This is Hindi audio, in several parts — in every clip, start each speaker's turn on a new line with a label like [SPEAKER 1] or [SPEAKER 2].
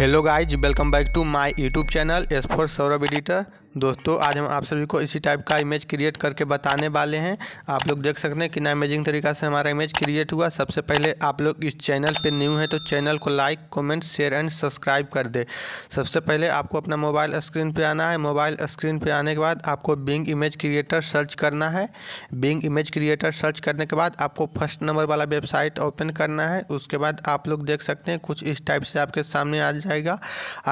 [SPEAKER 1] Hello guys, welcome back to my YouTube channel S4 Saurabh Editor. दोस्तों आज हम आप सभी को इसी टाइप का इमेज क्रिएट करके बताने वाले हैं आप लोग देख सकते हैं कि ना अमेजिंग तरीका से हमारा इमेज क्रिएट हुआ सबसे पहले आप लोग इस चैनल पे न्यू हैं तो चैनल को like comment share and subscribe कर दे सबसे पहले आपको अपना मोबाइल स्क्रीन पर आना है मोबाइल स्क्रीन पर आने के बाद आपको बिंग इमेज क्रिएटर सर्च करना है बिंग इमेज क्रिएटर सर्च करने के बाद आपको फर्स्ट नंबर वाला वेबसाइट ओपन करना है उसके बाद आप लोग देख सकते हैं कुछ इस टाइप से आपके सामने आ जाएगा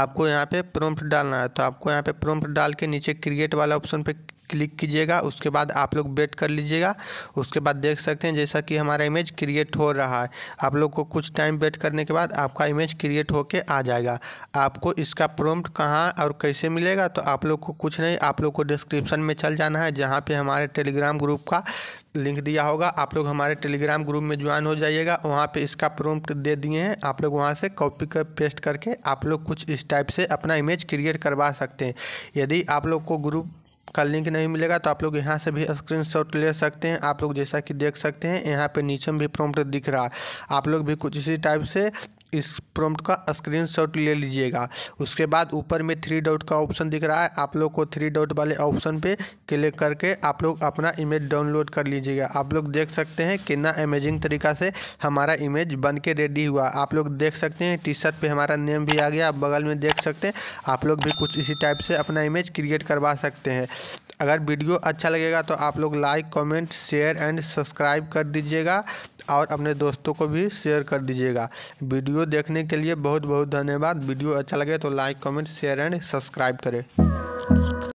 [SPEAKER 1] आपको यहाँ पर प्रॉम्प्ट डालना है तो आपको यहाँ पर प्रॉम्प्ट डाल के नीचे क्रिएट वाला ऑप्शन पे क्लिक कीजिएगा उसके बाद आप लोग वेट कर लीजिएगा उसके बाद देख सकते हैं जैसा कि हमारा इमेज क्रिएट हो रहा है आप लोग को कुछ टाइम वेट करने के बाद आपका इमेज क्रिएट होके आ जाएगा आपको इसका प्रॉम्प्ट कहाँ और कैसे मिलेगा तो आप लोग को कुछ नहीं आप लोग को डिस्क्रिप्शन में चल जाना है जहाँ पर हमारे टेलीग्राम ग्रुप का लिंक दिया होगा आप लोग हमारे टेलीग्राम ग्रुप में ज्वाइन हो जाइएगा वहाँ पे इसका प्रोम्प्ट दे दिए हैं आप लोग वहाँ से कॉपी कर पेस्ट करके आप लोग कुछ इस टाइप से अपना इमेज क्रिएट करवा सकते हैं यदि आप लोग को ग्रुप का लिंक नहीं मिलेगा तो आप लोग यहाँ से भी स्क्रीनशॉट ले सकते हैं आप लोग जैसा कि देख सकते हैं यहाँ पे नीचे में भी प्रॉम्प्ट दिख रहा है आप लोग भी कुछ इसी टाइप से इस प्रॉम्प्ट का स्क्रीनशॉट ले लीजिएगा उसके बाद ऊपर में थ्री डॉट का ऑप्शन दिख रहा है आप लोग को थ्री डॉट वाले ऑप्शन पे क्लिक करके आप लोग अपना इमेज डाउनलोड कर लीजिएगा आप लोग देख सकते हैं कितना अमेजिंग तरीका से हमारा इमेज बन के रेडी हुआ आप लोग देख सकते हैं टी शर्ट पर हमारा नेम भी आ गया आप बगल में देख सकते हैं आप लोग भी कुछ इसी टाइप से अपना इमेज क्रिएट करवा सकते हैं अगर वीडियो अच्छा लगेगा तो आप लोग like comment share and subscribe कर दीजिएगा और अपने दोस्तों को भी शेयर कर दीजिएगा वीडियो देखने के लिए बहुत बहुत धन्यवाद वीडियो अच्छा लगे तो like comment share and subscribe करें